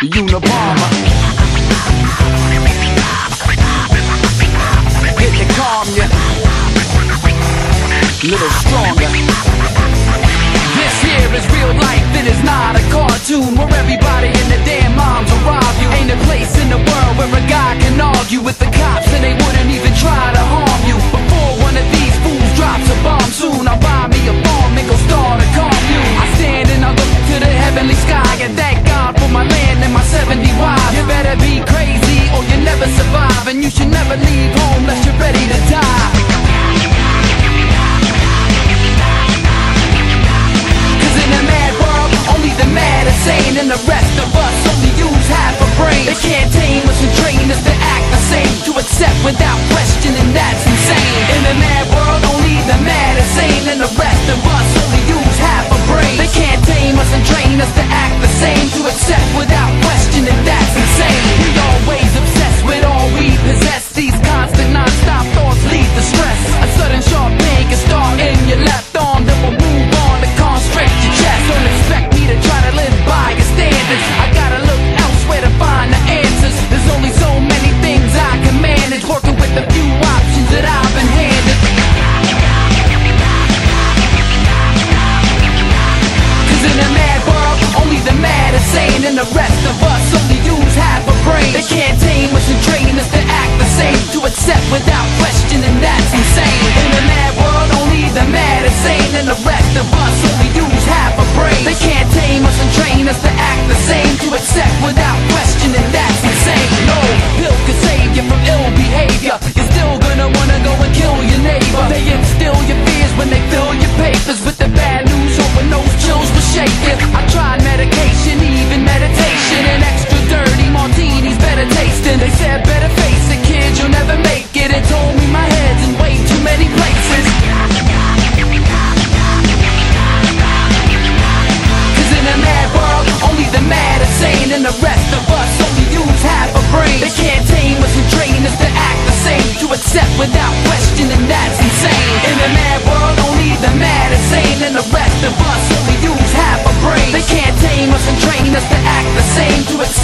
the Unabomber. Hit can calm ya, little stronger. This here is real life, it is not the rest of us. Only use half a brain. They can't tame us and train us to act the same. To accept without question and that's insane. In a mad world only the mad is sane. And the rest And the rest of us. only use half a brain. They can't tame us and train us to act the same to.